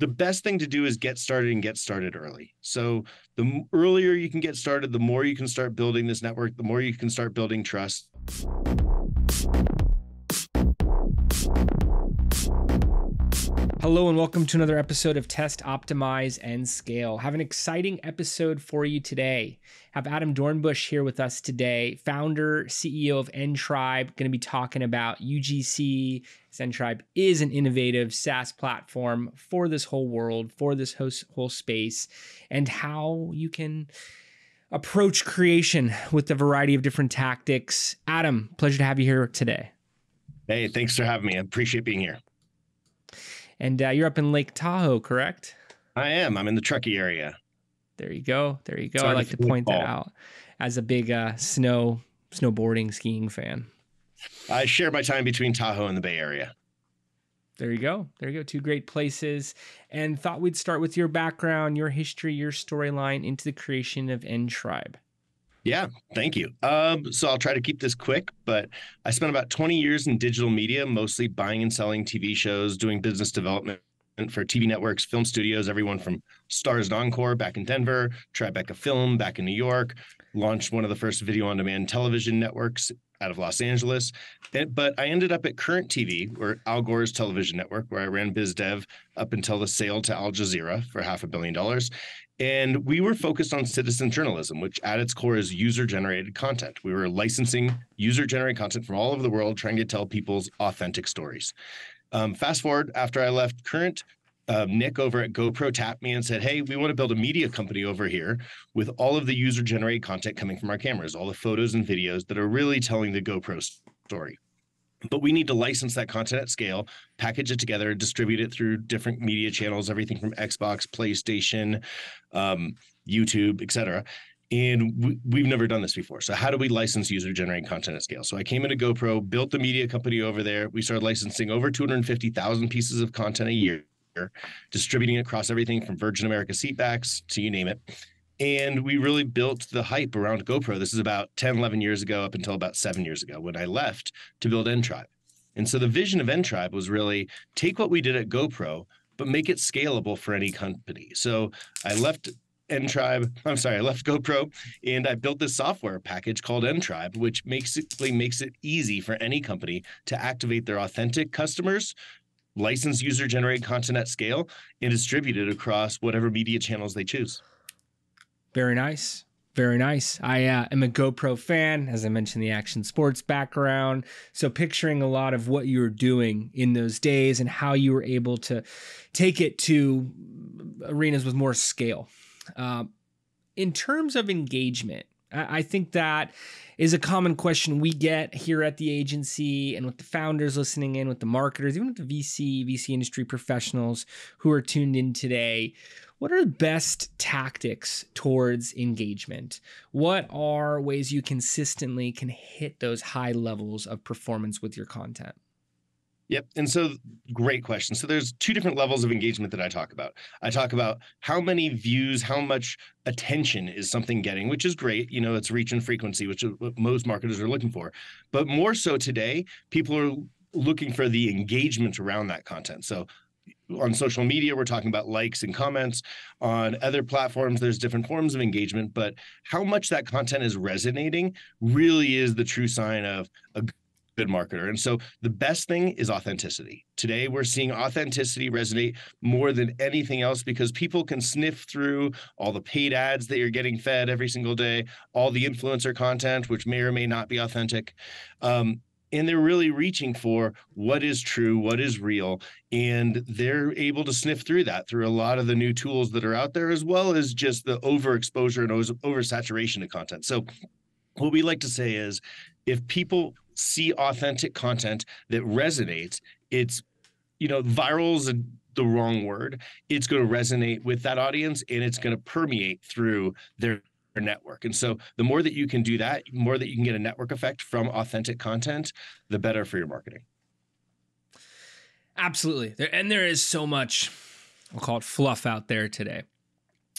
the best thing to do is get started and get started early. So the earlier you can get started, the more you can start building this network, the more you can start building trust. Hello and welcome to another episode of Test, Optimize, and Scale. Have an exciting episode for you today. Have Adam Dornbusch here with us today, founder, CEO of EnTribe, going to be talking about UGC. EnTribe is an innovative SaaS platform for this whole world, for this whole space, and how you can approach creation with a variety of different tactics. Adam, pleasure to have you here today. Hey, thanks for having me. I appreciate being here. And uh, you're up in Lake Tahoe, correct? I am. I'm in the Truckee area. There you go. There you go. I like to point that out as a big uh, snow snowboarding skiing fan. I share my time between Tahoe and the Bay Area. There you go. There you go. Two great places. And thought we'd start with your background, your history, your storyline into the creation of EnTribe. Yeah, thank you. Um, so I'll try to keep this quick, but I spent about 20 years in digital media, mostly buying and selling TV shows, doing business development for TV networks, film studios, everyone from Starz and Encore back in Denver, Tribeca Film back in New York, launched one of the first video on demand television networks out of Los Angeles. But I ended up at Current TV, or Al Gore's television network, where I ran biz dev up until the sale to Al Jazeera for half a billion dollars. And we were focused on citizen journalism, which at its core is user generated content. We were licensing user generated content from all over the world, trying to tell people's authentic stories. Um, fast forward after I left Current, uh, Nick over at GoPro tapped me and said, Hey, we want to build a media company over here with all of the user generated content coming from our cameras, all the photos and videos that are really telling the GoPro story but we need to license that content at scale, package it together, distribute it through different media channels, everything from Xbox, PlayStation, um, YouTube, etc. And we, have never done this before. So how do we license user generated content at scale? So I came into GoPro, built the media company over there. We started licensing over 250,000 pieces of content a year, distributing across everything from Virgin America seatbacks to you name it. And we really built the hype around GoPro. This is about 10, 11 years ago, up until about seven years ago when I left to build EnTribe. And so the vision of EnTribe was really take what we did at GoPro, but make it scalable for any company. So I left EnTribe, I'm sorry, I left GoPro and I built this software package called EnTribe, which basically makes it easy for any company to activate their authentic customers, license user generated content at scale, and distribute it across whatever media channels they choose. Very nice. Very nice. I uh, am a GoPro fan, as I mentioned, the action sports background. So, picturing a lot of what you were doing in those days and how you were able to take it to arenas with more scale. Uh, in terms of engagement, I think that is a common question we get here at the agency and with the founders listening in, with the marketers, even with the VC, VC industry professionals who are tuned in today what are the best tactics towards engagement? What are ways you consistently can hit those high levels of performance with your content? Yep. And so great question. So there's two different levels of engagement that I talk about. I talk about how many views, how much attention is something getting, which is great. You know, it's reach and frequency, which is what most marketers are looking for. But more so today, people are looking for the engagement around that content. So on social media we're talking about likes and comments on other platforms there's different forms of engagement but how much that content is resonating really is the true sign of a marketer and so the best thing is authenticity today we're seeing authenticity resonate more than anything else because people can sniff through all the paid ads that you're getting fed every single day all the influencer content which may or may not be authentic um, and they're really reaching for what is true, what is real, and they're able to sniff through that through a lot of the new tools that are out there, as well as just the overexposure and oversaturation of content. So, what we like to say is, if people see authentic content that resonates, it's you know, virals and the wrong word. It's going to resonate with that audience and it's going to permeate through their network. And so the more that you can do that, more that you can get a network effect from authentic content, the better for your marketing. Absolutely. There, and there is so much, we'll call it fluff out there today.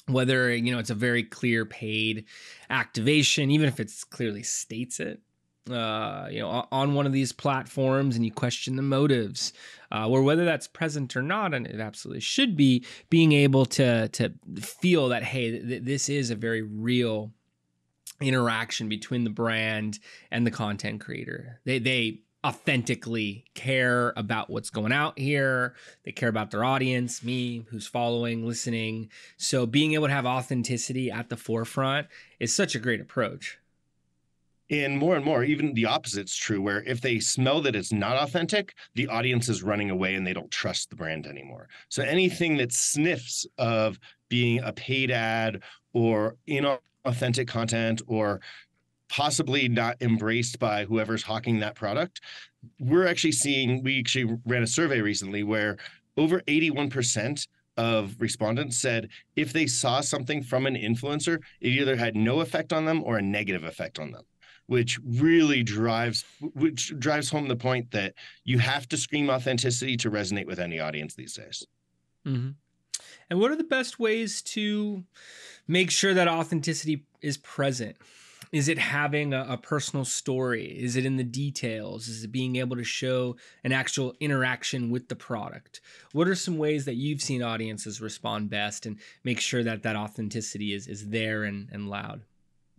Whether, you know, it's a very clear paid activation, even if it clearly states it, uh, you know, on one of these platforms and you question the motives, uh, or whether that's present or not, and it absolutely should be, being able to to feel that hey, th- this is a very real interaction between the brand and the content creator. They they authentically care about what's going out here. They care about their audience, me, who's following, listening. So being able to have authenticity at the forefront is such a great approach. And more and more, even the opposite's true, where if they smell that it's not authentic, the audience is running away and they don't trust the brand anymore. So anything that sniffs of being a paid ad or inauthentic content or possibly not embraced by whoever's hawking that product, we're actually seeing, we actually ran a survey recently where over 81% of respondents said if they saw something from an influencer, it either had no effect on them or a negative effect on them which really drives which drives home the point that you have to scream authenticity to resonate with any audience these days. Mm-hmm. And what are the best ways to make sure that authenticity is present? Is it having a, a, personal story? Is it in the details? Is it being able to show an actual interaction with the product? What are some ways that you've seen audiences respond best and make sure that that authenticity is, is there and, and loud?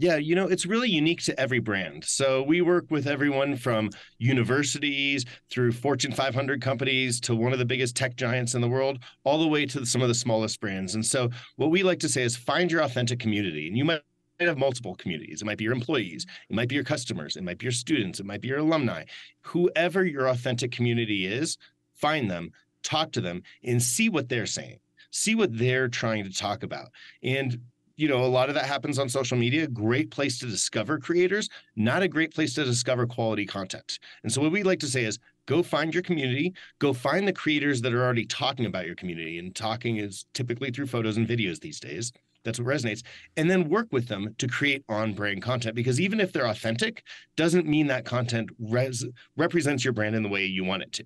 Yeah, you know, it's really unique to every brand. So we work with everyone from universities through Fortune 500 companies to one of the biggest tech giants in the world, all the way to some of the smallest brands. And so what we like to say is find your authentic community. And you might have multiple communities. It might be your employees, it might be your customers, it might be your students, it might be your alumni. Whoever your authentic community is, find them, talk to them, and see what they're saying. See what they're trying to talk about. And you know, a lot of that happens on social media. Great place to discover creators, not a great place to discover quality content. And so, what we like to say is go find your community, go find the creators that are already talking about your community. And talking is typically through photos and videos these days. That's what resonates. And then work with them to create on brand content because even if they're authentic, doesn't mean that content res- represents your brand in the way you want it to.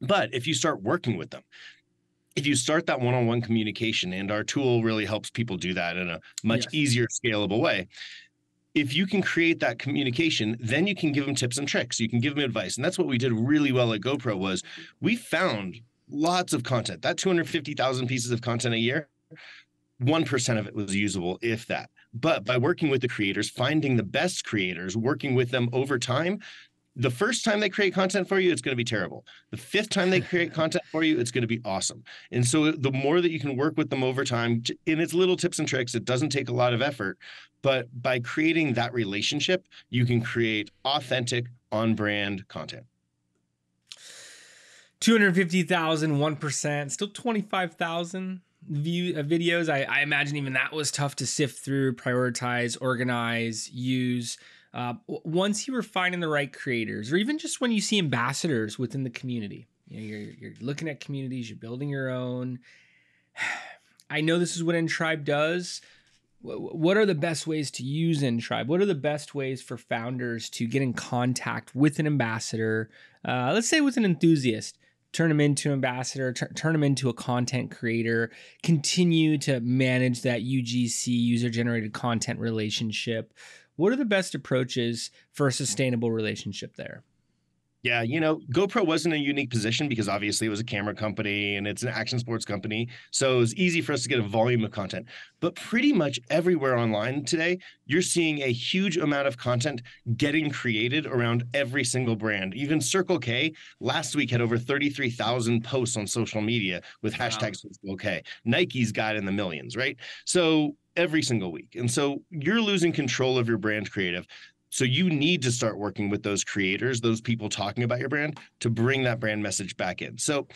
But if you start working with them, if you start that one-on-one communication and our tool really helps people do that in a much yes. easier scalable way if you can create that communication then you can give them tips and tricks. You can give them advice. And that's what we did really well at gopro was we found lots of content. That 250000 pieces of content a year 1% of it was usable if that. But by working with the creators finding the best creators working with them over time the first time they create content for you, it's going to be terrible. The fifth time they create content for you, it's going to be awesome. And so the more that you can work with them over time, in its little tips and tricks, it doesn't take a lot of effort. But by creating that relationship, you can create authentic, on brand content. 250,000, 1%, still 25,000 view uh, videos. I, I imagine even that was tough to sift through, prioritize, organize, use. Uh, once you were finding the right creators, or even just when you see ambassadors within the community, you know, you're, you're looking at communities, you're building your own. I know this is what EnTribe does. What are the best ways to use EnTribe? What are the best ways for founders to get in contact with an ambassador? Uh, let's say with an enthusiast, turn them into an ambassador, t- turn them into a content creator, continue to manage that UGC user generated content relationship. What are the best approaches for a sustainable relationship there? Yeah, you know, GoPro wasn't a unique position because obviously it was a camera company and it's an action sports company. So it was easy for us to get a volume of content. But pretty much everywhere online today, you're seeing a huge amount of content getting created around every single brand. Even Circle K last week had over 33,000 posts on social media with wow. hashtag Circle K. Nike's got in the millions, right? So every single week. And so you're losing control of your brand creative. So you need to start working with those creators, those people talking about your brand to bring that brand message back in. So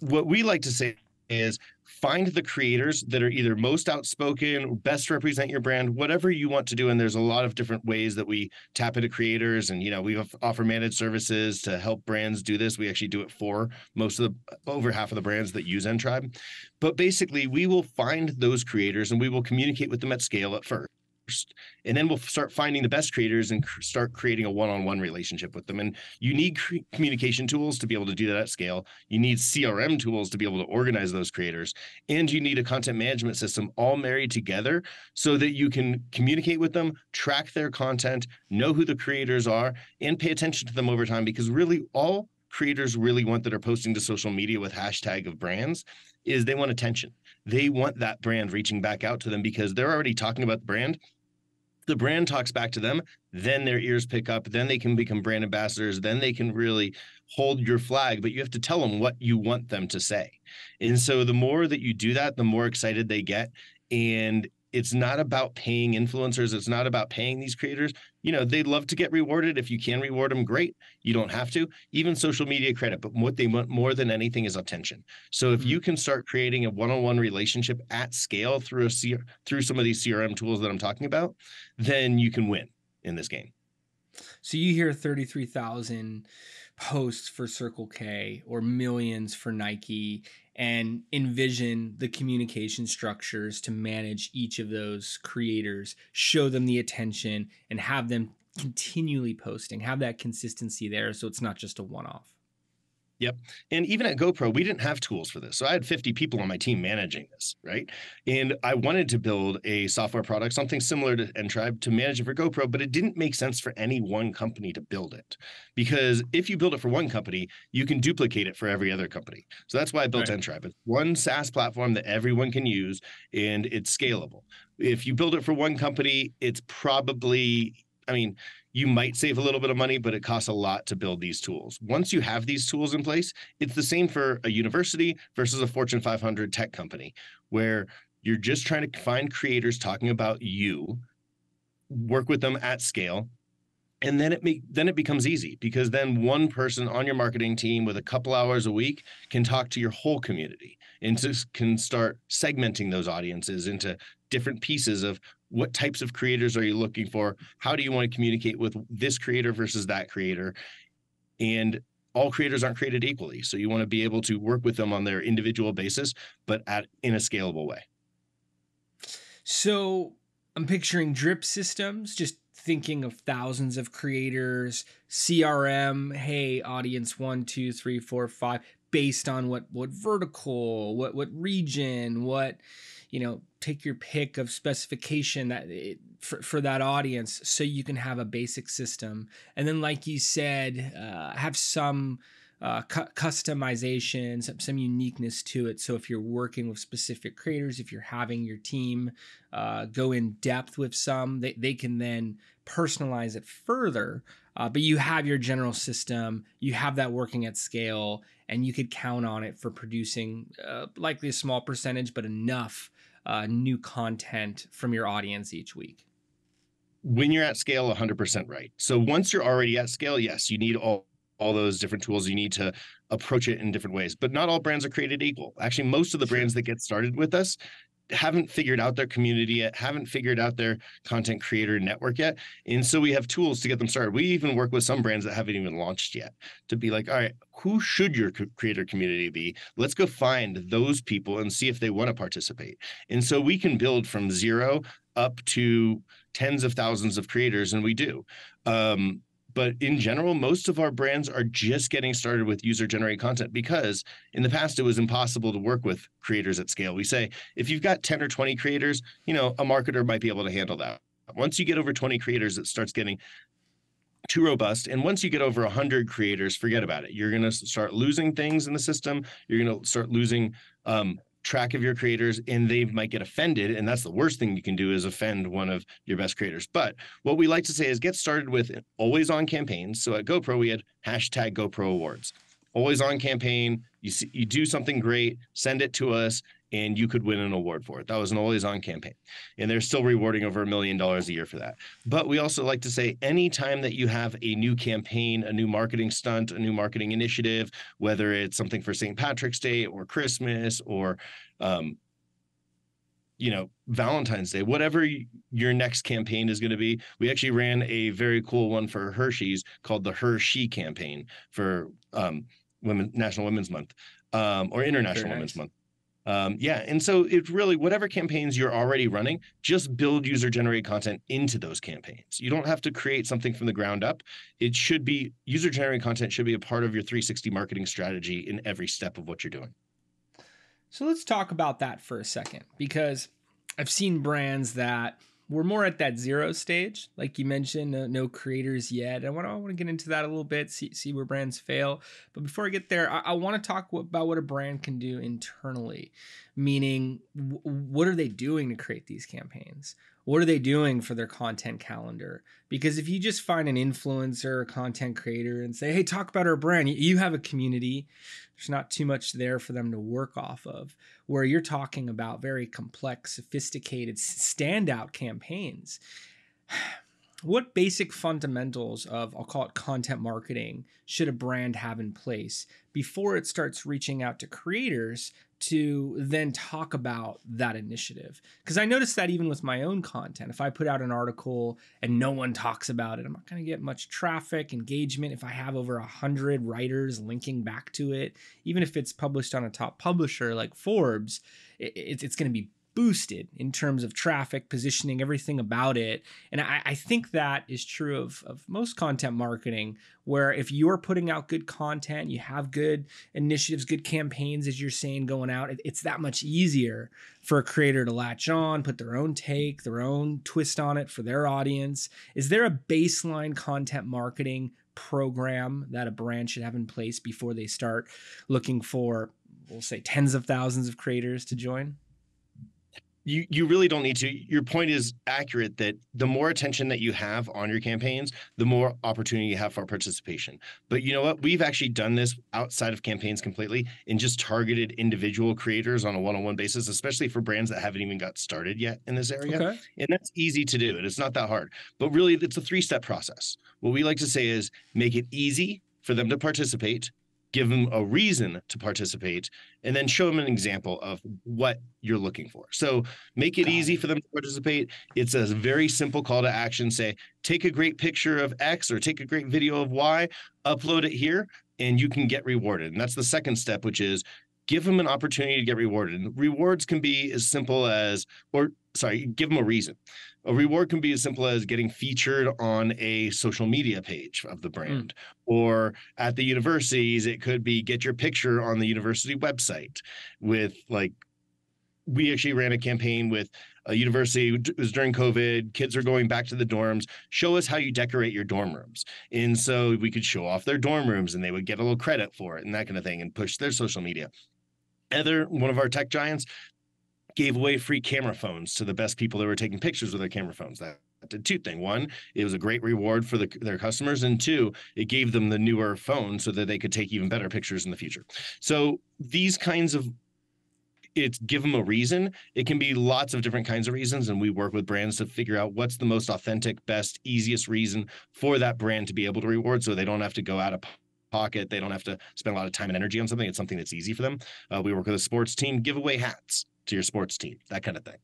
what we like to say is find the creators that are either most outspoken, best represent your brand, whatever you want to do. And there's a lot of different ways that we tap into creators. And, you know, we offer managed services to help brands do this. We actually do it for most of the over half of the brands that use EnTribe. But basically, we will find those creators and we will communicate with them at scale at first and then we'll start finding the best creators and cr- start creating a one-on-one relationship with them. And you need communication tools to be able to do that at scale. You need crm tools to be able to organize those creators. And you need a content management system all married together so that you can communicate with them track their content know who the creators are and pay attention to them over time. Because really all creators really want that are posting to social media with hashtag of brands is they want attention. They want that brand reaching back out to them because they're already talking about the brand the brand talks back to them, then their ears pick up, then they can become brand ambassadors, then they can really hold your flag, but you have to tell them what you want them to say. And so the more that you do that, the more excited they get. And it's not about paying influencers it's not about paying these creators you know they'd love to get rewarded if you can reward them great you don't have to even social media credit but what they want more than anything is attention so if mm-hmm. you can start creating a one-on-one relationship at scale through a C- through some of these crm tools that i'm talking about then you can win in this game so you hear 33000 posts for circle k or millions for nike and envision the communication structures to manage each of those creators, show them the attention, and have them continually posting, have that consistency there so it's not just a one off. Yep. And even at GoPro, we didn't have tools for this. So I had 50 people on my team managing this, right? And I wanted to build a software product, something similar to EnTribe to manage it for GoPro, but it didn't make sense for any one company to build it. Because if you build it for one company, you can duplicate it for every other company. So that's why I built right. EnTribe. It's one SaaS platform that everyone can use and it's scalable. If you build it for one company, it's probably, I mean, you might save a little bit of money, but it costs a lot to build these tools. Once you have these tools in place, it's the same for a university versus a Fortune 500 tech company, where you're just trying to find creators talking about you, work with them at scale, and then it then it becomes easy because then one person on your marketing team with a couple hours a week can talk to your whole community and can start segmenting those audiences into different pieces of what types of creators are you looking for? How do you want to communicate with this creator versus that creator? And all creators aren't created equally so you want to be able to work with them on their individual basis but at in a scalable way. So i'm picturing drip systems just thinking of thousands of creators crm hey audience one two three four five based on what what vertical what what region what you know take your pick of specification that it, for, for that audience so you can have a basic system. And then like you said uh, have some uh, cu- customization some, some uniqueness to it. So if you're working with specific creators if you're having your team uh, go in depth with some they, they can then personalize it further. Uh, but you have your general system you have that working at scale and you could count on it for producing uh, likely a small percentage but enough uh, new content from your audience each week? When you're at scale, 100% right. So once you're already at scale, yes, you need all all those different tools you need to approach it in different ways but not all brands are created equal actually most of the brands that get started with us haven't figured out their community yet, haven't figured out their content creator network yet. And so we have tools to get them started. We even work with some brands that haven't even launched yet to be like, all right, who should your creator community be? Let's go find those people and see if they want to participate. And so we can build from zero up to tens of thousands of creators, and we do. Um, but in general, most of our brands are just getting started with user generated content because in the past it was impossible to work with creators at scale. We say if you've got 10 or 20 creators, you know, a marketer might be able to handle that. Once you get over 20 creators, it starts getting too robust. And once you get over 100 creators, forget about it. You're going to start losing things in the system. You're going to start losing um, track of your creators and they might get offended and that's the worst thing you can do is offend one of your best creators. But what we like to say is get started with always on campaigns so at gopro we had hashtag gopro awards. Always on campaign. You see you do something great send it to us and you could win an award for it. That was an always on campaign. And they're still rewarding over a million dollars a year for that. But we also like to say anytime that you have a new campaign, a new marketing stunt, a new marketing initiative, whether it's something for St. Patrick's Day or Christmas or, um, you know, Valentine's Day, whatever your next campaign is going to be. We actually ran a very cool one for Hershey's called the Hershey campaign for um, Women National Women's Month um, or International nice. Women's Month Um, yeah, and so it really whatever campaigns you're already running, just build user generated content into those campaigns. You don't have to create something from the ground up. It should be user generated content should be a part of your 360 marketing strategy in every step of what you're doing. So let's talk about that for a second because I've seen brands that we're more at that zero stage, like you mentioned, no, no creators yet. I want to I want to get into that a little bit, see see where brands fail. But before I get there, I, I want to talk about what a brand can do internally, meaning w- what are they doing to create these campaigns? What are they doing for their content calendar? Because if you just find an influencer or content creator and say, "Hey, talk about our brand," you have a community there's not too much there for them to work off of. Where you're talking about very complex, sophisticated, standout campaigns. What basic fundamentals of, I'll call it content marketing, should a brand have in place before it starts reaching out to creators to then talk about that initiative. Because I noticed that even with my own content, if I put out an article and no one talks about it, I'm not going to get much traffic, engagement. If I have over a hundred writers linking back to it, even if it's published on a top publisher like Forbes, it's, it's going to be boosted in terms of traffic, positioning, everything about it. And I, I, think that is true of, of most content marketing, where if you're putting out good content, you have good initiatives, good campaigns, as you're saying, going out, it, it's that much easier for a creator to latch on, put their own take, their own twist on it for their audience. Is there a baseline content marketing program that a brand should have in place before they start looking for, we'll say, tens of thousands of creators to join? You you really don't need to. Your point is accurate that the more attention that you have on your campaigns the more opportunity you have for participation. But you know what? We've actually done this outside of campaigns completely and just targeted individual creators on a one-on-one basis especially for brands that haven't even got started yet in this area. Okay. and that's easy to do and it's not that hard. But really it's a three-step process. What we like to say is make it easy for them to participate give them a reason to participate, and then show them an example of what you're looking for. So make it easy for them to participate. It's a very simple call to action. Say, take a great picture of X or take a great video of Y, upload it here, and you can get rewarded. And that's the second step, which is give them an opportunity to get rewarded. And rewards can be as simple as, or sorry, give them a reason. A reward can be as simple as getting featured on a social media page of the hmm. brand, mm. or at the universities, it could be get your picture on the university website with like, we actually ran a campaign with a university it was during covid kids are going back to the dorms show us how you decorate your dorm rooms and so we could show off their dorm rooms and they would get a little credit for it and that kind of thing and push their social media other one of our tech giants gave away free camera phones to the best people that were taking pictures with their camera phones. That did two things. One, it was a great reward for the, their customers, and two, it gave them the newer phone so that they could take even better pictures in the future. So these kinds of it's give them a reason. It can be lots of different kinds of reasons, and we work with brands to figure out what's the most authentic, best, easiest reason for that brand to be able to reward, so they don't have to go out of pocket. They don't have to spend a lot of time and energy on something. It's something that's easy for them. Uh, we work with a sports team, give away hats to your sports team, that kind of thing.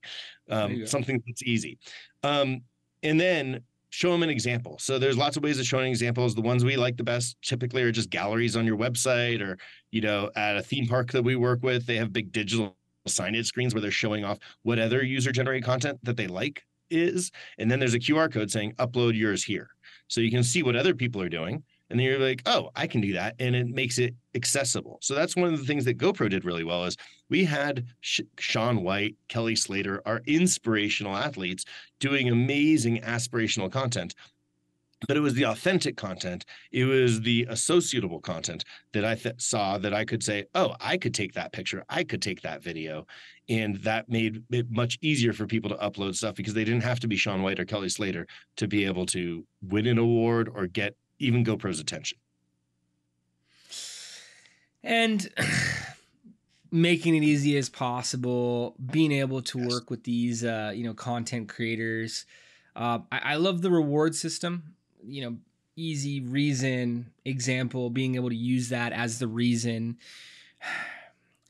Um, something that's easy. Um, and then show them an example. So there's lots of ways of showing examples. The ones we like the best typically are just galleries on your website or, you know, at a theme park that we work with, they have big digital signage screens where they're showing off what other user generated content that they like is. And then there's a QR code saying upload yours here. So you can see what other people are doing and then you're like oh i can do that and it makes it accessible. So that's one of the things that gopro did really well is we had Shaun White kelly slater our inspirational athletes doing amazing aspirational content. But it was the authentic content. It was the associatable content that i th- saw that i could say oh i could take that picture. I could take that video. And that made it much easier for people to upload stuff because they didn't have to be Shaun White or kelly slater to be able to win an award or get even GoPro's attention. And making it easy as possible, being able to yes. work with these, uh, you know, content creators. Uh, I, I love the reward system. You know, easy reason example, being able to use that as the reason.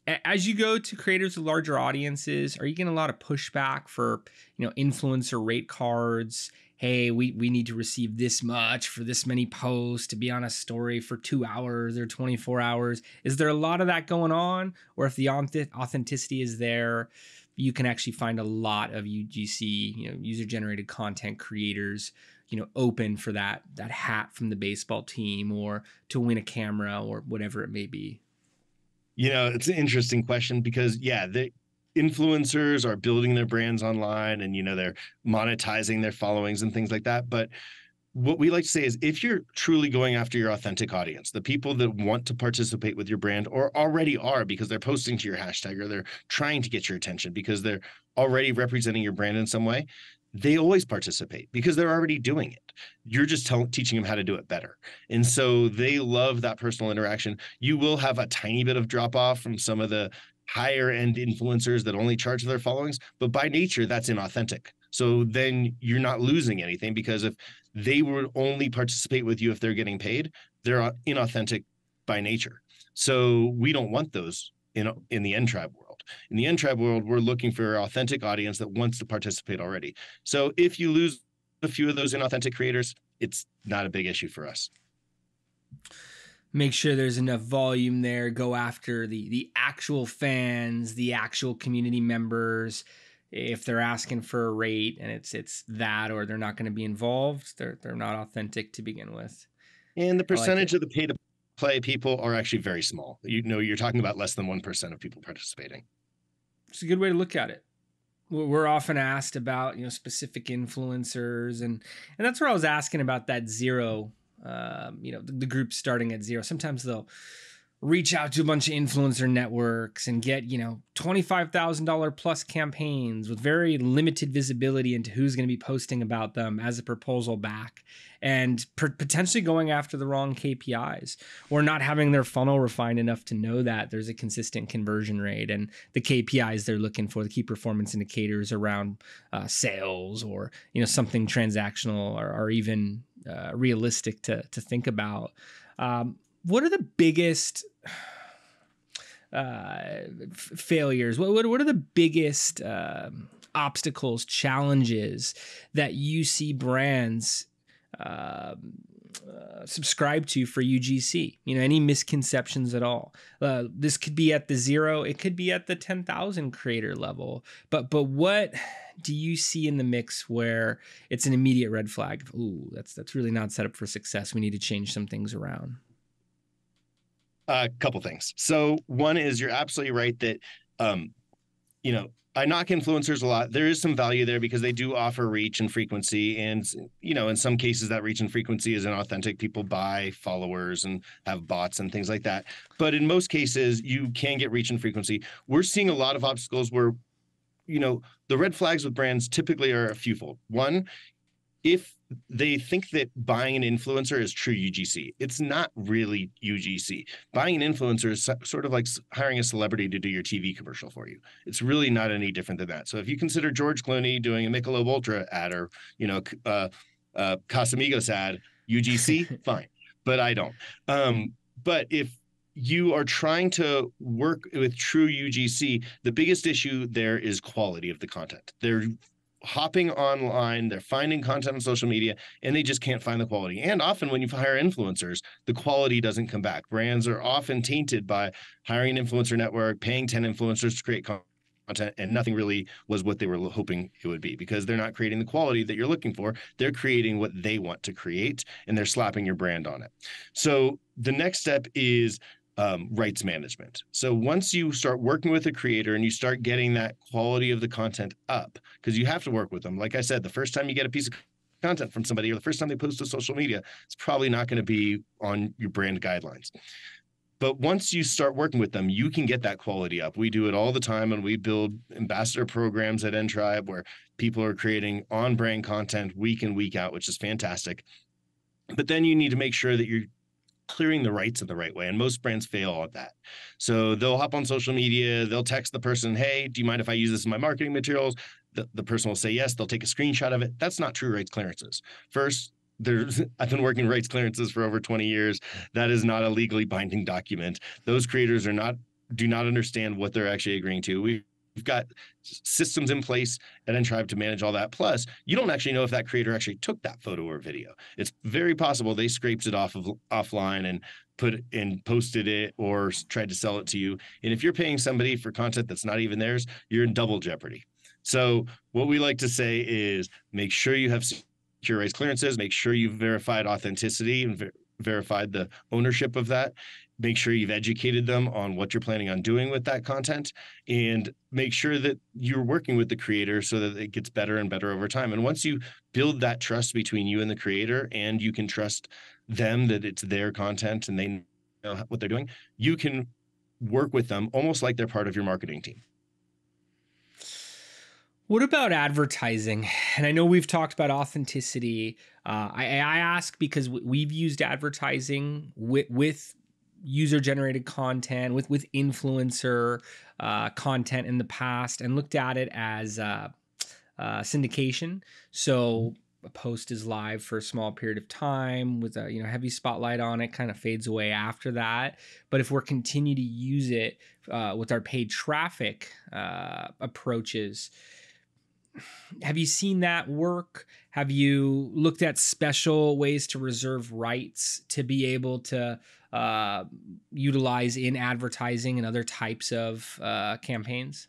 As you go to creators with larger audiences, are you getting a lot of pushback for, you know, influencer rate cards? hey, we, we need to receive this much for this many posts to be on a story for two hours or 24 hours. Is there a lot of that going on? Or if the authenticity is there, you can actually find a lot of UGC, you know, user generated content creators, you know, open for that that hat from the baseball team or to win a camera or whatever it may be. You know, it's an interesting question because yeah, the influencers are building their brands online and you know they're monetizing their followings and things like that, but what we like to say is if you're truly going after your authentic audience, the people that want to participate with your brand or already are because they're posting to your hashtag or they're trying to get your attention because they're already representing your brand in some way, they always participate because they're already doing it. You're just tell, teaching them how to do it better. And so they love that personal interaction. You will have a tiny bit of drop off from some of the higher end influencers that only charge their followings, but by nature, that's inauthentic. So then you're not losing anything because if they would only participate with you if they're getting paid, they're inauthentic by nature. So we don't want those in in the EnTribe world. In the EnTribe world, we're looking for an authentic audience that wants to participate already. So if you lose a few of those inauthentic creators, it's not a big issue for us. Make sure there's enough volume there. Go after the the actual fans the actual community members. If they're asking for a rate and it's it's that or they're not going to be involved they're they're not authentic to begin with. And the percentage like of the pay to play people are actually very small. You know you're talking about less than 1% of people participating. It's a good way to look at it. We're often asked about you know specific influencers and and that's where i was asking about that zero um, you know the, the group starting at zero. Sometimes they'll reach out to a bunch of influencer networks and get you know $25000 plus campaigns with very limited visibility into who's going to be posting about them as a proposal back and potentially going after the wrong kpis or not having their funnel refined enough to know that there's a consistent conversion rate and the kpis they're looking for the key performance indicators around uh, sales or you know something transactional or, or even uh, realistic to, to think about. Um, what are the biggest uh, f- failures? What, what, what are the biggest uh, obstacles, challenges that you see brands uh, uh, subscribe to for UGC? You know, any misconceptions at all? Uh, this could be at the zero, it could be at the ten thousand creator level. But but what do you see in the mix where it's an immediate red flag? Ooh, that's that's really not set up for success. We need to change some things around. A couple things. So one is you're absolutely right that um, you know I knock influencers a lot. There is some value there because they do offer reach and frequency, and you know, in some cases, that reach and frequency is inauthentic. People buy followers and have bots and things like that. But in most cases, you can get reach and frequency. We're seeing a lot of obstacles where, you know, the red flags with brands typically are a fewfold. One, if they think that buying an influencer is true UGC. It's not really UGC. Buying an influencer is sort of like hiring a celebrity to do your TV commercial for you. It's really not any different than that. So if you consider George Clooney doing a Michelob Ultra ad or you know uh, uh, Casamigos ad UGC, fine. But I don't. Um, but if you are trying to work with true UGC, the biggest issue there is quality of the content. They're hopping online, they're finding content on social media, and they just can't find the quality. And often when you hire influencers, the quality doesn't come back. Brands are often tainted by hiring an influencer network, paying 10 influencers to create content, and nothing really was what they were hoping it would be because they're not creating the quality that you're looking for. They're creating what they want to create, and they're slapping your brand on it. So the next step is um, rights management. So once you start working with a creator and you start getting that quality of the content up, because you have to work with them. Like I said, the first time you get a piece of content from somebody or the first time they post to social media, it's probably not going to be on your brand guidelines. But once you start working with them, you can get that quality up. We do it all the time and we build ambassador programs at EnTribe where people are creating on brand content week in, week out, which is fantastic. But then you need to make sure that you're clearing the rights in the right way. And most brands fail at that. So they'll hop on social media, they'll text the person, Hey, do you mind if I use this in my marketing materials? The, the person will say yes, they'll take a screenshot of it. That's not true rights clearances. First, there's I've been working rights clearances for over 20 years. That is not a legally binding document. Those creators are not do not understand what they're actually agreeing to. We We've got systems in place at EnTribe to manage all that. Plus, you don't actually know if that creator actually took that photo or video. It's very possible they scraped it off of offline and put and posted it or tried to sell it to you. And if you're paying somebody for content that's not even theirs, you're in double jeopardy. So what we like to say is make sure you have secure clearances, make sure you've verified authenticity and ver- verified the ownership of that make sure you've educated them on what you're planning on doing with that content and make sure that you're working with the creator so that it gets better and better over time and once you build that trust between you and the creator and you can trust them that it's their content and they know what they're doing you can work with them almost like they're part of your marketing team what about advertising? And I know we've talked about authenticity. Uh, I, I, ask because we've used advertising with, with user generated content with with influencer uh, content in the past and looked at it as uh, uh, syndication. So a post is live for a small period of time with a you know heavy spotlight on it kind of fades away after that. But if we're continue to use it uh, with our paid traffic uh, approaches have you seen that work? Have you looked at special ways to reserve rights to be able to uh, utilize in advertising and other types of uh, campaigns?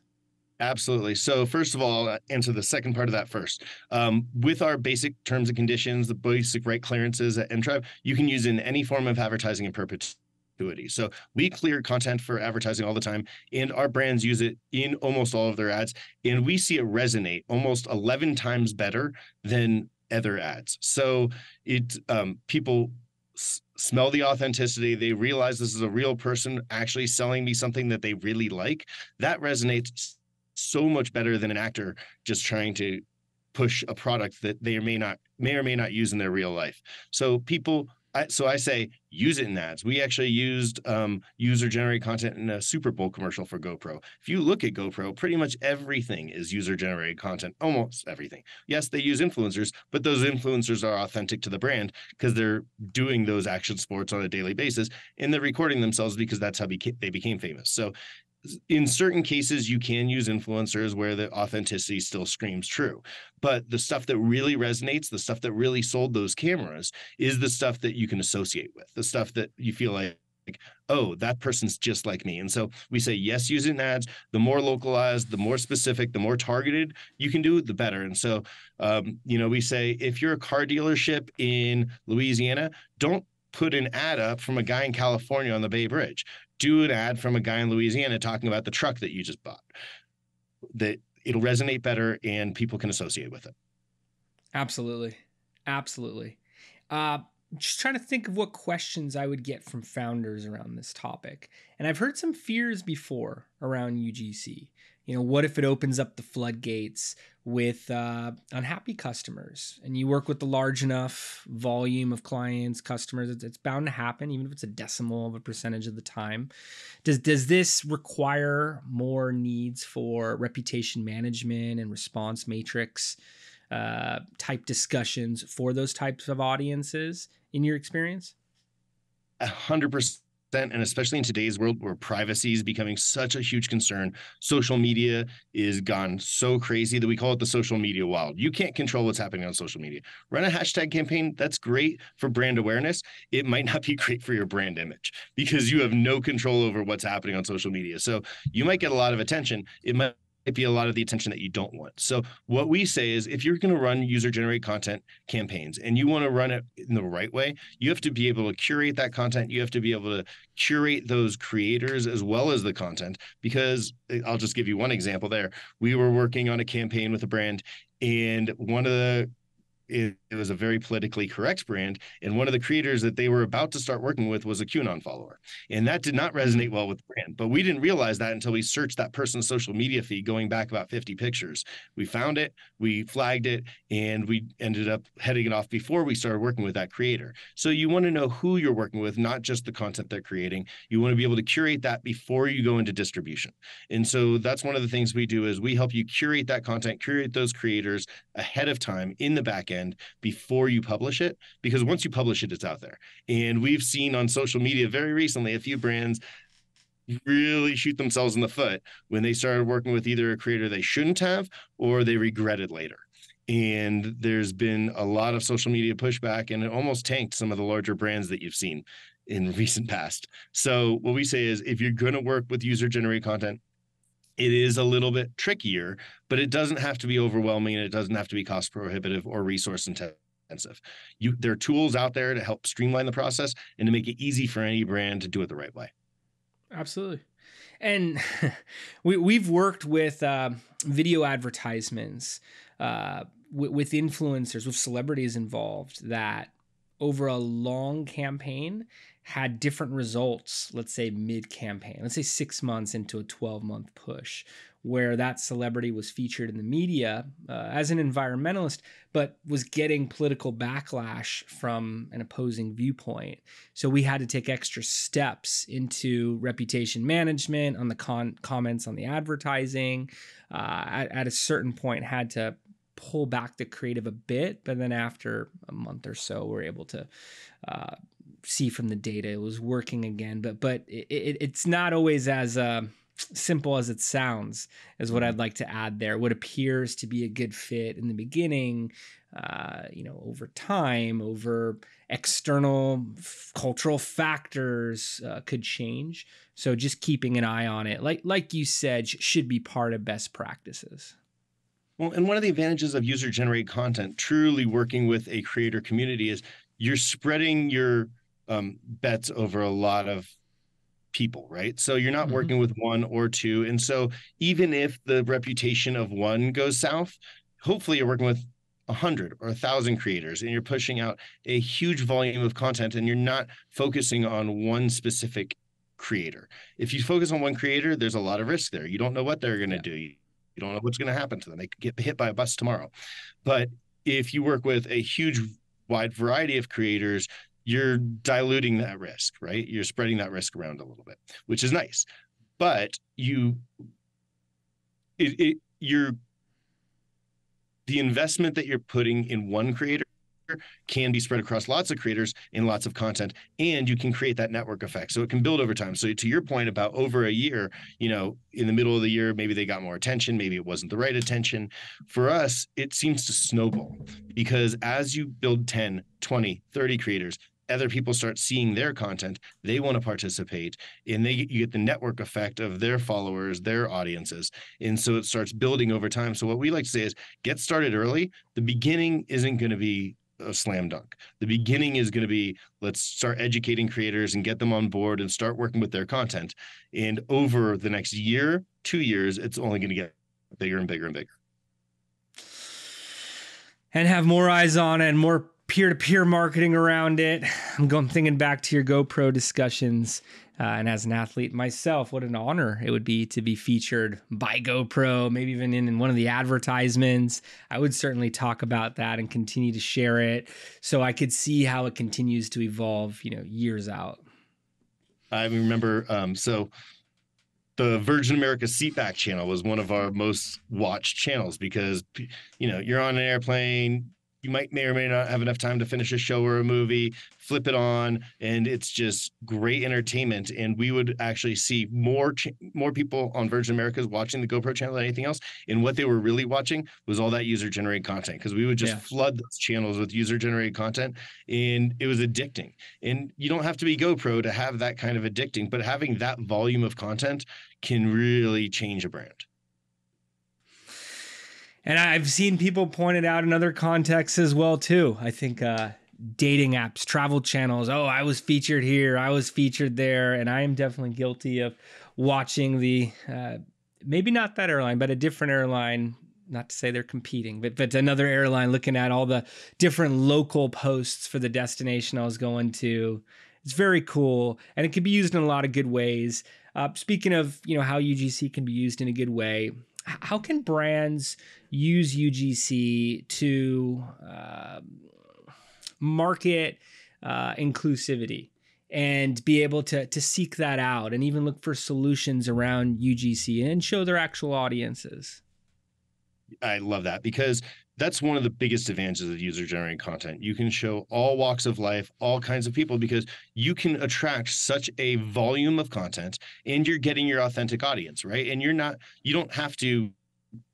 Absolutely. So, first of all, uh, answer the second part of that first. Um, with our basic terms and conditions, the basic right clearances at EnTribe, you can use in any form of advertising in perpetuity. So we clear content for advertising all the time, and our brands use it in almost all of their ads. And we see it resonate almost 11 times better than other ads. So it um, people smell the authenticity they realize this is a real person actually selling me something that they really like that resonates so much better than an actor just trying to push a product that they may not may or may not use in their real life. So people I, so I say use it in ads. We actually used um, user generated content in a Super Bowl commercial for GoPro. If you look at GoPro, pretty much everything is user generated content, almost everything. Yes, they use influencers, but those influencers are authentic to the brand because they're doing those action sports on a daily basis and they're recording themselves because that's how beca- they became famous. So in certain cases you can use influencers where the authenticity still screams true but the stuff that really resonates the stuff that really sold those cameras is the stuff that you can associate with the stuff that you feel like like, oh, that person's just like me. And so we say, yes, using ads, the more localized, the more specific, the more targeted you can do, the better. And so, um, you know, we say, if you're a car dealership in Louisiana, don't put an ad up from a guy in California on the Bay Bridge do an ad from a guy in Louisiana talking about the truck that you just bought. That it'll resonate better and people can associate with it. Absolutely. Absolutely. Uh, just trying to think of what questions I would get from founders around this topic. And I've heard some fears before around UGC. You know, what if it opens up the floodgates with uh, unhappy customers and you work with a large enough volume of clients, customers, it's, bound to happen, even if it's a decimal of a percentage of the time. Does, does this require more needs for reputation management and response matrix uh, type discussions for those types of audiences in your experience? A hundred percent and especially in today's world where privacy is becoming such a huge concern social media is gone so crazy that we call it the social media wild. You can't control what's happening on social media. Run a hashtag campaign that's great for brand awareness. It might not be great for your brand image because you have no control over what's happening on social media. So you might get a lot of attention. It might be a lot of the attention that you don't want. So what we say is if you're going to run user generated content campaigns and you want to run it in the right way, you have to be able to curate that content. You have to be able to curate those creators as well as the content because eh, I'll just give you one example there. We were working on a campaign with a brand and one of the it, was a very politically correct brand. And one of the creators that they were about to start working with was a QAnon follower. And that did not resonate well with the brand. But we didn't realize that until we searched that person's social media feed going back about 50 pictures. We found it, we flagged it, and we ended up heading it off before we started working with that creator. So you want to know who you're working with, not just the content they're creating. You want to be able to curate that before you go into distribution. And so that's one of the things we do is we help you curate that content, curate those creators ahead of time in the back end before you publish it because once you publish it it's out there and we've seen on social media very recently a few brands really shoot themselves in the foot when they started working with either a creator they shouldn't have or they regretted later. And there's been a lot of social media pushback, and it almost tanked some of the larger brands that you've seen in recent past. So, what we say is if you're going to work with user generated content, it is a little bit trickier, but it doesn't have to be overwhelming and it doesn't have to be cost prohibitive or resource intensive. You, there are tools out there to help streamline the process and to make it easy for any brand to do it the right way. Absolutely. And we, we've worked with uh, video advertisements, uh, w- with influencers, with celebrities involved that over a long campaign had different results, let's say mid campaign, let's say six months into a 12 month push, where that celebrity was featured in the media uh, as an environmentalist, but was getting political backlash from an opposing viewpoint. So we had to take extra steps into reputation management on the con- comments on the advertising. Uh, at, at a certain point, had to pull back the creative a bit, but then after a month or so, we're able to uh, see from the data it was working again. But but it, it, it's not always as uh, simple as it sounds. Is what I'd mm-hmm. like to add there. What appears to be a good fit in the beginning, uh, you know, over time, over external f- cultural factors uh, could change. So just keeping an eye on it, like like you said, should be part of best practices. Well, and one of the advantages of user generated content, truly working with a creator community, is you're spreading your um, bets over a lot of people, right? So you're not mm-hmm. working with one or two. And so even if the reputation of one goes south, hopefully you're working with a hundred or a thousand creators and you're pushing out a huge volume of content and you're not focusing on one specific creator. If you focus on one creator, there's a lot of risk there. You don't know what they're going to yeah. do. You don't know what's going to happen to them. They could get hit by a bus tomorrow. But if you work with a huge wide variety of creators, you're diluting that risk, right? You're spreading that risk around a little bit, which is nice. But you, it, it you're the investment that you're putting in one creator can be spread across lots of creators in lots of content and you can create that network effect so it can build over time so to your point about over a year you know in the middle of the year maybe they got more attention maybe it wasn't the right attention for us it seems to snowball because as you build 10 20 30 creators other people start seeing their content they want to participate and they you get the network effect of their followers their audiences and so it starts building over time. So what we like to say is get started early. The beginning isn't going to be a slam dunk. The beginning is going to be let's start educating creators and get them on board and start working with their content. And over the next year two years it's only going to get bigger and bigger and bigger. And have more eyes on and more peer-to-peer marketing around it. I'm going thinking back to your GoPro discussions, uh, and as an athlete myself, what an honor it would be to be featured by GoPro, maybe even in, in one of the advertisements. I would certainly talk about that and continue to share it, so I could see how it continues to evolve, you know, years out. I remember, um, so the Virgin America Seatback channel was one of our most watched channels because you know you're on an airplane, you might may or may not have enough time to finish a show or a movie flip it on and it's just great entertainment. And we would actually see more ch- more people on virgin americas watching the GoPro channel than anything else. And what they were really watching was all that user generated content because we would just yeah. flood those channels with user generated content and it was addicting. And you don't have to be GoPro to have that kind of addicting but having that volume of content can really change a brand and I've seen people point it out in other contexts as well too. I think uh, dating apps, travel channels. Oh, I was featured here. I was featured there, and I am definitely guilty of watching the uh, maybe not that airline, but a different airline. Not to say they're competing, but but another airline looking at all the different local posts for the destination I was going to. It's very cool, and it can be used in a lot of good ways. Uh, speaking of, you know, how UGC can be used in a good way, how can brands use UGC to uh, market uh, inclusivity and be able to to seek that out and even look for solutions around UGC and show their actual audiences? I love that because that's one of the biggest advantages of user generated content. You can show all walks of life, all kinds of people because you can attract such a volume of content and you're getting your authentic audience, right? And you're not you don't have to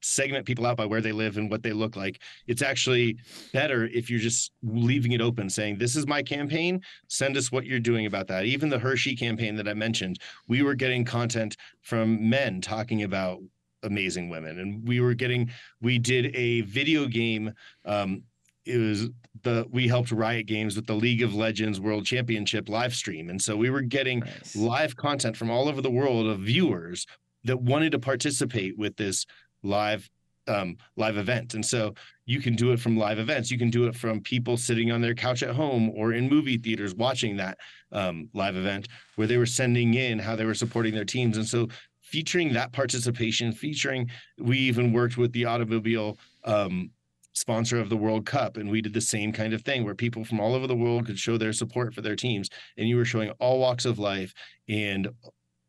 segment people out by where they live and what they look like. It's actually better if you're just leaving it open, saying, This is my campaign. Send us what you're doing about that. Even the Hershey campaign that I mentioned, we were getting content from men talking about amazing women. And we were getting, we did a video game. Um, it was the we helped Riot Games with the League of Legends World Championship live stream. And so we were getting nice. live content from all over the world of viewers that wanted to participate with this live um, live event. And so you can do it from live events. You can do it from people sitting on their couch at home or in movie theaters watching that um, live event where they were sending in how they were supporting their teams. And so featuring that participation, featuring, we even worked with the automobile um, sponsor of the World Cup, and we did the same kind of thing where people from all over the world could show their support for their teams, and you were showing all walks of life, and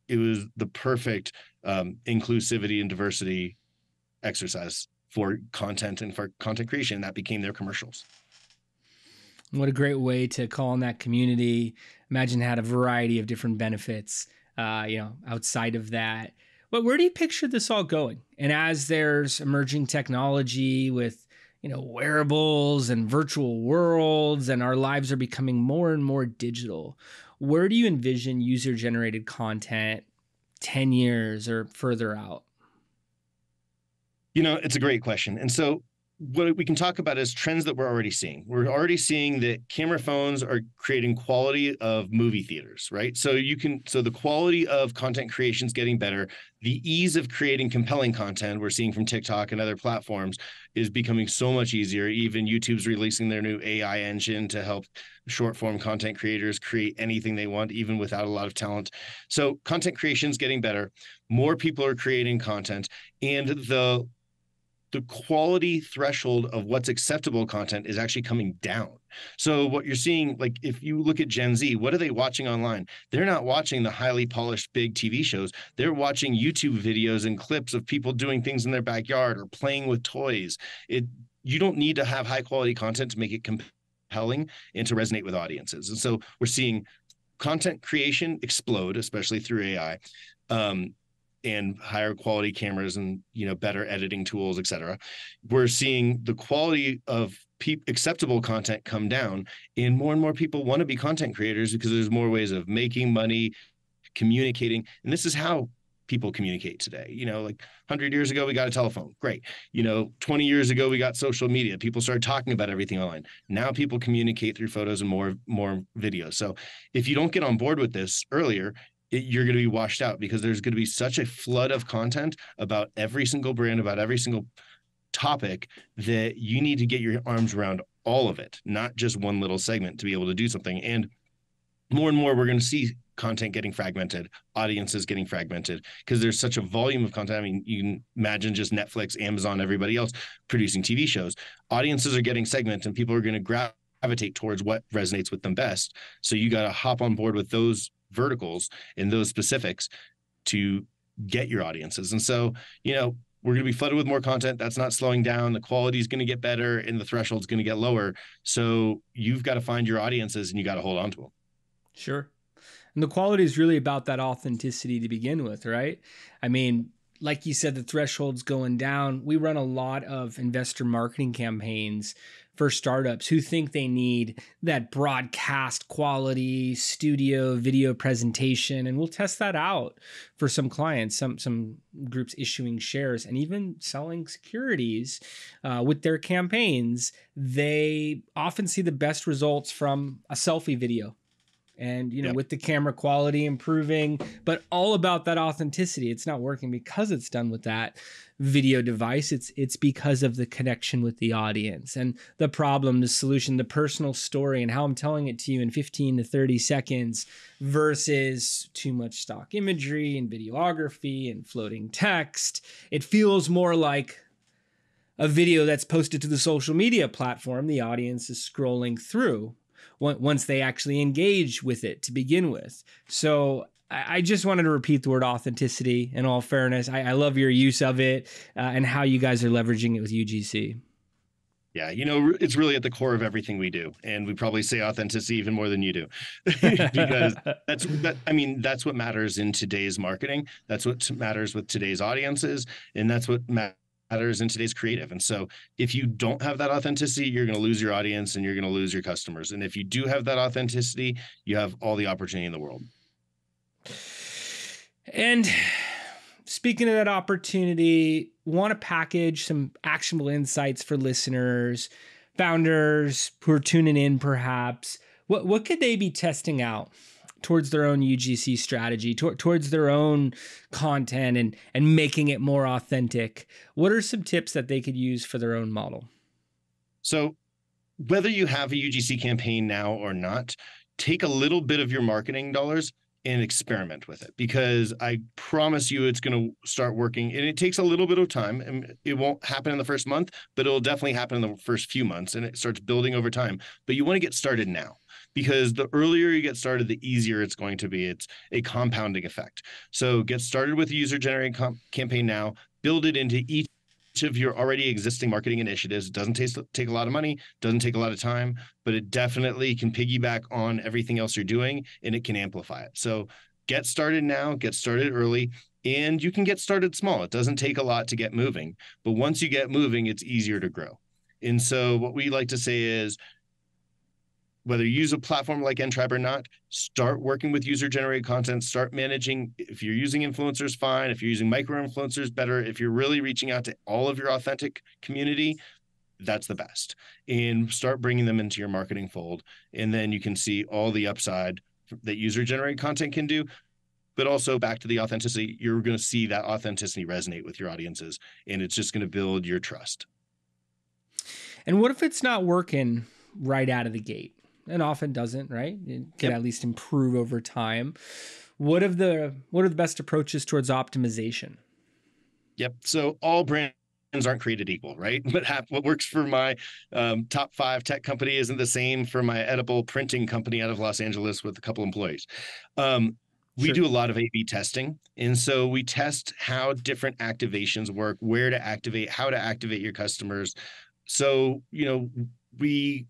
it was the perfect um, inclusivity and diversity exercise for content and for content creation. That became their commercials. What a great way to call on that community. Imagine had a variety of different benefits, uh, you know, outside of that. But where do you picture this all going? And as there's emerging technology with, you know, wearables and virtual worlds, and our lives are becoming more and more digital, where do you envision user generated content 10 years or further out? You know, it's a great question. And so what we can talk about is trends that we're already seeing. We're already seeing that camera phones are creating quality of movie theaters, right? So you can so the quality of content creation is getting better. The ease of creating compelling content we're seeing from TikTok and other platforms is becoming so much easier. Even YouTube's releasing their new AI engine to help short form content creators create anything they want even without a lot of talent. So content creation is getting better. More people are creating content and the the quality threshold of what's acceptable content is actually coming down. So what you're seeing, like if you look at Gen Z, what are they watching online? They're not watching the highly polished big TV shows. They're watching YouTube videos and clips of people doing things in their backyard or playing with toys. It you don't need to have high quality content to make it compelling and to resonate with audiences. And so we're seeing content creation explode, especially through AI. Um, and higher quality cameras and you know better editing tools et cetera we're seeing the quality of pe- acceptable content come down and more and more people want to be content creators because there's more ways of making money communicating and this is how people communicate today you know like 100 years ago we got a telephone great you know 20 years ago we got social media people started talking about everything online now people communicate through photos and more more videos so if you don't get on board with this earlier it, you're going to be washed out because there's going to be such a flood of content about every single brand, about every single topic that you need to get your arms around all of it, not just one little segment to be able to do something. And more and more, we're going to see content getting fragmented, audiences getting fragmented because there's such a volume of content. I mean, you can imagine just Netflix, Amazon, everybody else producing TV shows. Audiences are getting segmented and people are going to gravitate towards what resonates with them best. So you got to hop on board with those verticals in those specifics to get your audiences. And so, you know, we're going to be flooded with more content. That's not slowing down. The quality is going to get better and the threshold is going to get lower. So you've got to find your audiences and you got to hold on to them. Sure. And the quality is really about that authenticity to begin with, right? I mean, like you said, the threshold's going down. We run a lot of investor marketing campaigns for startups who think they need that broadcast quality studio video presentation. And we'll test that out for some clients some some groups issuing shares and even selling securities uh, with their campaigns. They often see the best results from a selfie video and you know yep. with the camera quality improving but all about that authenticity. It's not working because it's done with that video device. It's it's because of the connection with the audience and the problem the solution the personal story and how i'm telling it to you in 15 to 30 seconds versus too much stock imagery and videography and floating text. It feels more like a video that's posted to the social media platform the audience is scrolling through once they actually engage with it to begin with. So I just wanted to repeat the word authenticity in all fairness. I, I love your use of it uh, and how you guys are leveraging it with UGC. Yeah, you know, it's really at the core of everything we do, and we probably say authenticity even more than you do, because that's that. I mean, that's what matters in today's marketing. That's what matters with today's audiences, and that's what matters in today's creative. And so, if you don't have that authenticity, you're going to lose your audience and you're going to lose your customers. And if you do have that authenticity, you have all the opportunity in the world. And speaking of that opportunity, want to package some actionable insights for listeners, founders who are tuning in perhaps. What what could they be testing out towards their own UGC strategy, to, towards their own content and and making it more authentic? What are some tips that they could use for their own model? So, whether you have a UGC campaign now or not, take a little bit of your marketing dollars and experiment with it because I promise you it's going to start working. And it takes a little bit of time and it won't happen in the first month, but it'll definitely happen in the first few months and it starts building over time. But you want to get started now because the earlier you get started, the easier it's going to be. It's a compounding effect. So get started with a user generated campaign now, build it into each of your already existing marketing initiatives. It doesn't take, take a lot of money, doesn't take a lot of time, but it definitely can piggyback on everything else you're doing and it can amplify it. So get started now, get started early, and you can get started small. It doesn't take a lot to get moving, but once you get moving, it's easier to grow. And so what we like to say is whether you use a platform like EnTribe or not start working with user generated content start managing if you're using influencers fine. If you're using micro influencers better. If you're really reaching out to all of your authentic community that's the best. And start bringing them into your marketing fold. And then you can see all the upside that user generated content can do but also back to the authenticity you're going to see that authenticity resonate with your audiences and it's just going to build your trust. And what if it's not working right out of the gate and often doesn't, right? It can yep. at least improve over time. What of the what are the best approaches towards optimization? Yep. So all brands aren't created equal, right? But what works for my um, top five tech company isn't the same for my edible printing company out of Los Angeles with a couple employees. Um, we sure. do a lot of A/B testing, and so we test how different activations work, where to activate, how to activate your customers. So you know, we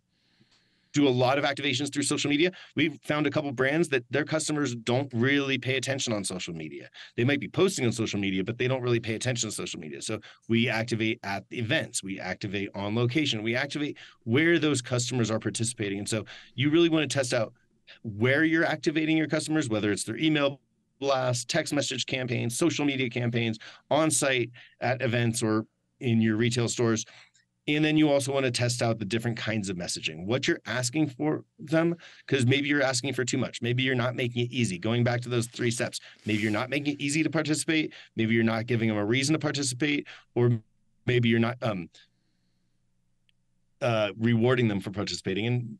do a lot of activations through social media. We've found a couple brands that their customers don't really pay attention on social media. They might be posting on social media, but they don't really pay attention to social media. So we activate at events, we activate on location, we activate where those customers are participating. And so you really want to test out where you're activating your customers, whether it's their email blast, text message campaigns, social media campaigns, on site at events or in your retail stores and then you also want to test out the different kinds of messaging, what you're asking for them, because maybe you're asking for too much. Maybe you're not making it easy. Going back to those three steps, maybe you're not making it easy to participate. Maybe you're not giving them a reason to participate, or maybe you're not um, uh, rewarding them for participating. And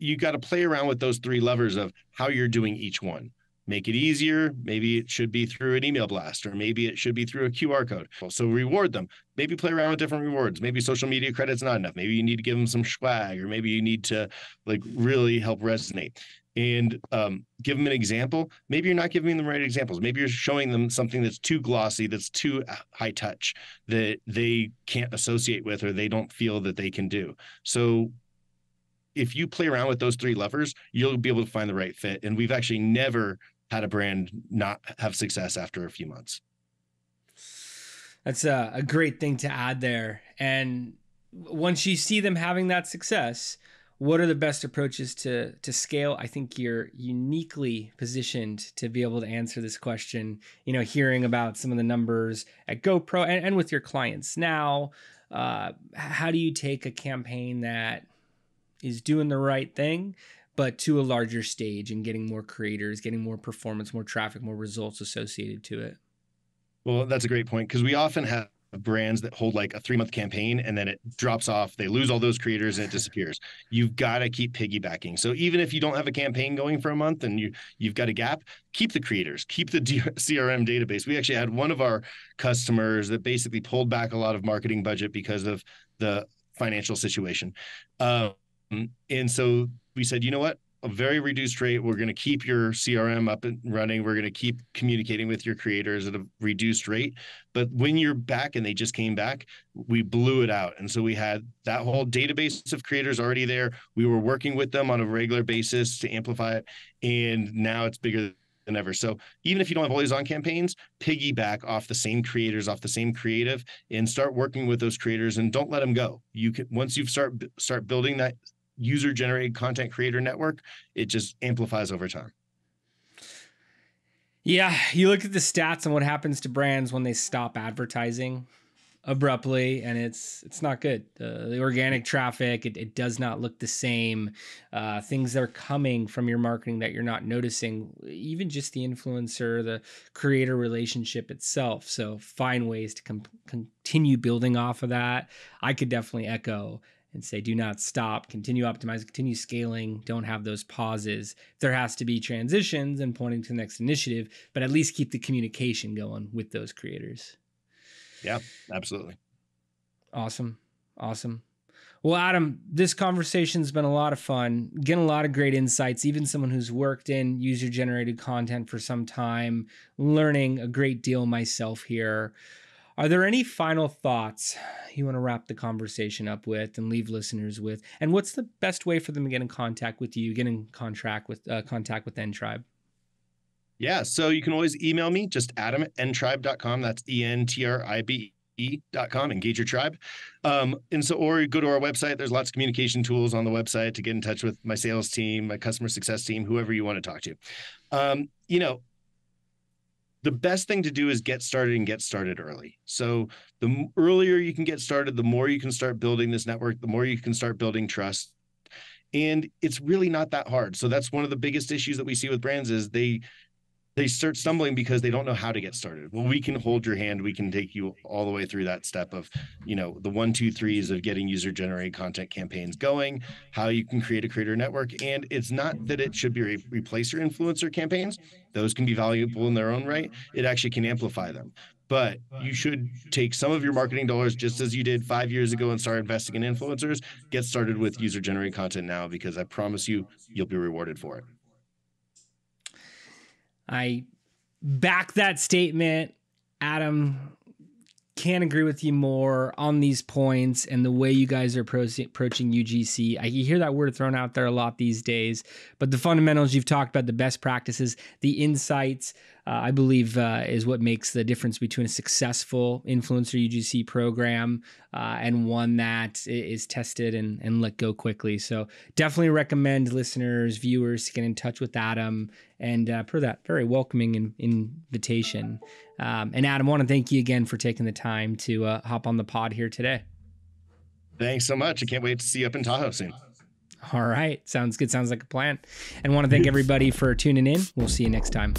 you got to play around with those three levers of how you're doing each one make it easier. Maybe it should be through an email blast, or maybe it should be through a QR code. So reward them. Maybe play around with different rewards. Maybe social media credit's not enough. Maybe you need to give them some swag, or maybe you need to like really help resonate and um, give them an example. Maybe you're not giving them the right examples. Maybe you're showing them something that's too glossy, that's too uh, high touch, that they can't associate with or they don't feel that they can do. So if you play around with those three levers, you'll be able to find the right fit. And we've actually never had a brand not have success after a few months. That's a, a great thing to add there. And once you see them having that success, what are the best approaches to to scale? I think you're uniquely positioned to be able to answer this question. You know, hearing about some of the numbers at GoPro and, and with your clients now, uh, how do you take a campaign that is doing the right thing but to a larger stage and getting more creators, getting more performance, more traffic, more results associated to it. Well, that's a great point because we often have brands that hold like a three month campaign and then it drops off. They lose all those creators and it disappears. You've got to keep piggybacking. So even if you don't have a campaign going for a month and you you've got a gap, keep the creators, keep the CRM database. We actually had one of our customers that basically pulled back a lot of marketing budget because of the financial situation. Um, and so we said, you know what? a very reduced rate. We're going to keep your CRM up and running. We're going to keep communicating with your creators at a reduced rate. But when you're back and they just came back, we blew it out. And so we had that whole database of creators already there. We were working with them on a regular basis to amplify it. And now it's bigger than ever. So even if you don't have always on campaigns, piggyback off the same creators, off the same creative, and start working with those creators and don't let them go. You can once you start start building that user generated content creator network, it just amplifies over time. Yeah, you look at the stats and what happens to brands when they stop advertising abruptly and it's it's not good. Uh, the organic traffic it, it does not look the same. Uh, things that are coming from your marketing that you're not noticing even just the influencer the creator relationship itself. So find ways to com- continue building off of that. I could definitely echo and say do not stop continue optimizing continue scaling don't have those pauses there has to be transitions and pointing to the next initiative but at least keep the communication going with those creators yeah, absolutely. Awesome. Awesome. Well, Adam, this conversation's been a lot of fun, getting a lot of great insights, even someone who's worked in user generated content for some time, learning a great deal myself here. Are there any final thoughts you want to wrap the conversation up with and leave listeners with? And what's the best way for them to get in contact with you, get in contract with uh, contact with EnTribe? Yeah. So you can always email me, just adam at entribe.com. That's E N T R I B E.com, engage your tribe. Um, and so, or go to our website. There's lots of communication tools on the website to get in touch with my sales team, my customer success team, whoever you want to talk to. Um, you know, the best thing to do is get started and get started early. So the earlier you can get started, the more you can start building this network, the more you can start building trust. And it's really not that hard. So that's one of the biggest issues that we see with brands is they they start stumbling because they don't know how to get started. Well, we can hold your hand. We can take you all the way through that step of, you know, the one, two, threes of getting user generated content campaigns going, how you can create a creator network. And it's not that it should be re- replace your influencer campaigns. Those can be valuable in their own right. It actually can amplify them. But you should take some of your marketing dollars just as you did five years ago and start investing in influencers. Get started with user generated content now because I promise you, you'll be rewarded for it. I back that statement. Adam can't agree with you more on these points and the way you guys are approaching UGC. I hear that word thrown out there a lot these days, but the fundamentals you've talked about, the best practices, the insights, uh, I believe uh, is what makes the difference between a successful influencer UGC program uh, and one that is tested and, and let go quickly. So definitely recommend listeners, viewers to get in touch with Adam and uh, per that very welcoming in, invitation. Um, and Adam, I want to thank you again for taking the time to uh, hop on the pod here today. Thanks so much. I can't wait to see you up in Tahoe soon. All right. Sounds good. Sounds like a plan. And want to thank everybody for tuning in. We'll see you next time.